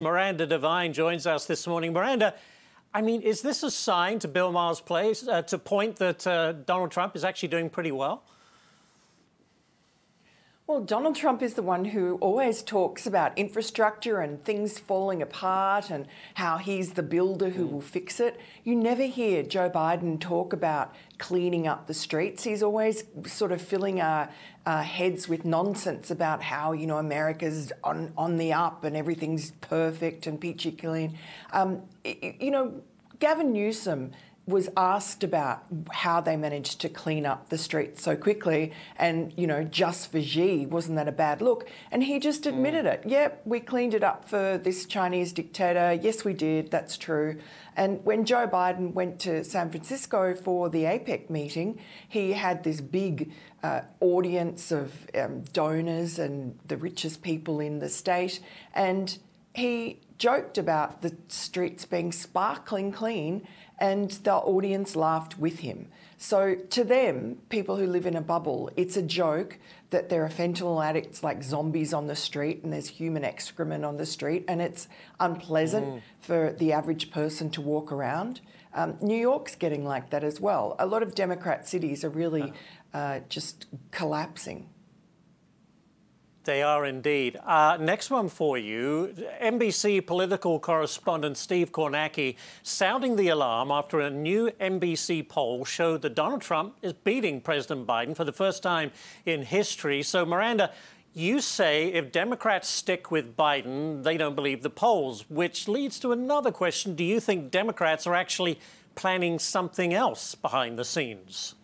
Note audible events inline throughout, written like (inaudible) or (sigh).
Miranda Devine joins us this morning. Miranda, I mean, is this a sign to Bill Maher's place uh, to point that uh, Donald Trump is actually doing pretty well? Well, Donald Trump is the one who always talks about infrastructure and things falling apart and how he's the builder who mm. will fix it. You never hear Joe Biden talk about cleaning up the streets. He's always sort of filling our, our heads with nonsense about how, you know, America's on, on the up and everything's perfect and peachy clean. Um, you know, Gavin Newsom was asked about how they managed to clean up the streets so quickly and, you know, just for Xi, wasn't that a bad look? And he just admitted mm. it. Yep, we cleaned it up for this Chinese dictator. Yes, we did. That's true. And when Joe Biden went to San Francisco for the APEC meeting, he had this big uh, audience of um, donors and the richest people in the state. And he joked about the streets being sparkling clean and the audience laughed with him. So to them, people who live in a bubble, it's a joke that there are fentanyl addicts like zombies on the street and there's human excrement on the street and it's unpleasant mm. for the average person to walk around. Um, New York's getting like that as well. A lot of Democrat cities are really uh, just collapsing. They are indeed. Uh, next one for you. NBC political correspondent Steve Kornacki sounding the alarm after a new NBC poll showed that Donald Trump is beating President Biden for the first time in history. So, Miranda, you say if Democrats stick with Biden, they don't believe the polls, which leads to another question. Do you think Democrats are actually planning something else behind the scenes?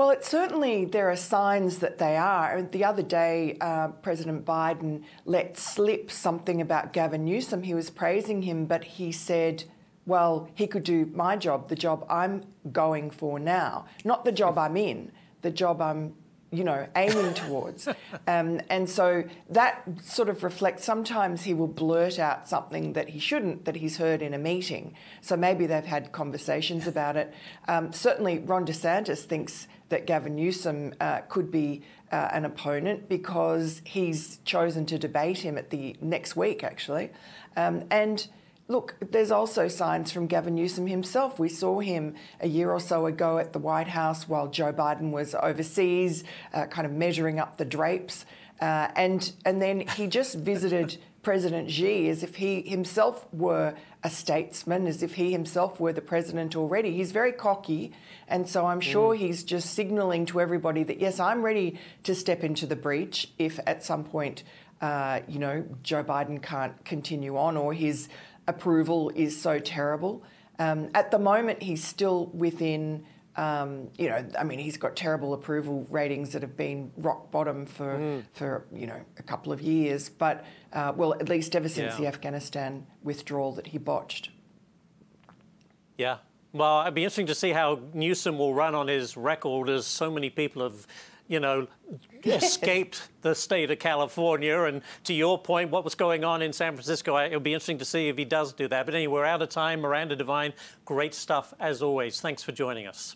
Well, it's certainly there are signs that they are. The other day, uh, President Biden let slip something about Gavin Newsom. He was praising him, but he said, well, he could do my job, the job I'm going for now, not the job I'm in, the job I'm you know, aiming towards. (laughs) Um, and so that sort of reflects sometimes he will blurt out something that he shouldn't, that he's heard in a meeting. So maybe they've had conversations about it. Um, certainly, Ron DeSantis thinks that Gavin Newsom uh, could be uh, an opponent because he's chosen to debate him at the next week, actually. Um, and Look, there's also signs from Gavin Newsom himself. We saw him a year or so ago at the White House while Joe Biden was overseas, uh, kind of measuring up the drapes. Uh, and, and then he just visited (laughs) President Xi as if he himself were a statesman, as if he himself were the president already. He's very cocky, and so I'm sure mm. he's just signalling to everybody that, yes, I'm ready to step into the breach if at some point, uh, you know, Joe Biden can't continue on or his approval is so terrible. Um, at the moment, he's still within. Um, you know, I mean, he's got terrible approval ratings that have been rock bottom for mm. for you know a couple of years. But uh, well, at least ever since yeah. the Afghanistan withdrawal that he botched. Yeah. Well, it'd be interesting to see how Newsom will run on his record, as so many people have you know, escaped (laughs) the state of California. And to your point, what was going on in San Francisco, it'll be interesting to see if he does do that. But anyway, we're out of time. Miranda Devine, great stuff as always. Thanks for joining us.